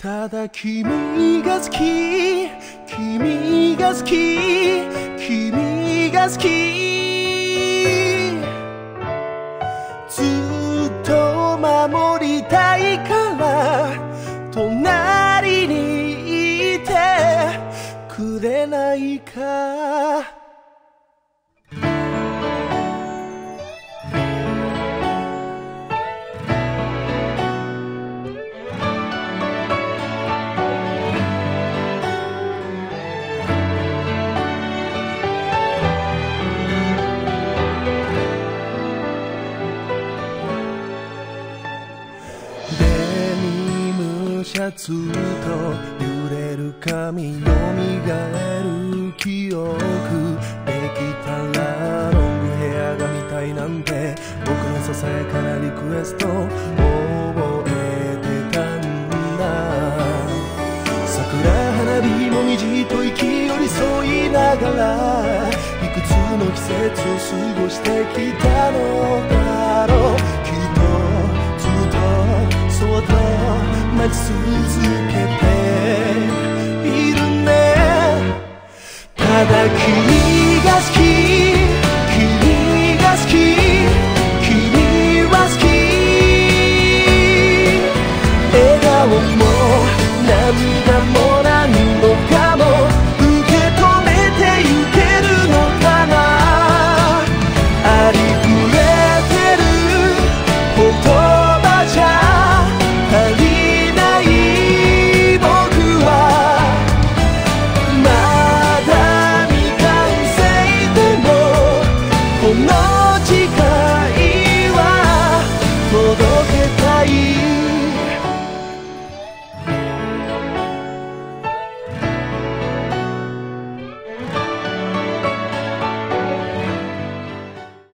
ただ君が好き君が好き君が好きずっと守りたいから隣にいてくれないかシャツと揺れる髪よみがえる記憶。できたらロングヘアが見たいなんて僕のささやかなリクエスト覚えてたんだ。桜花火もみじと息寄り添いながらいくつの季節を過ごしてきたのだろう。待ち続けているね。ただ君 sair.